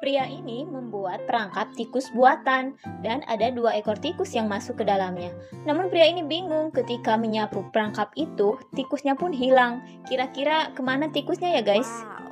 Pria ini membuat perangkap tikus buatan dan ada dua ekor tikus yang masuk ke dalamnya. Namun pria ini bingung ketika menyapu perangkap itu, tikusnya pun hilang. Kira-kira ke mana tikusnya ya guys? Wow.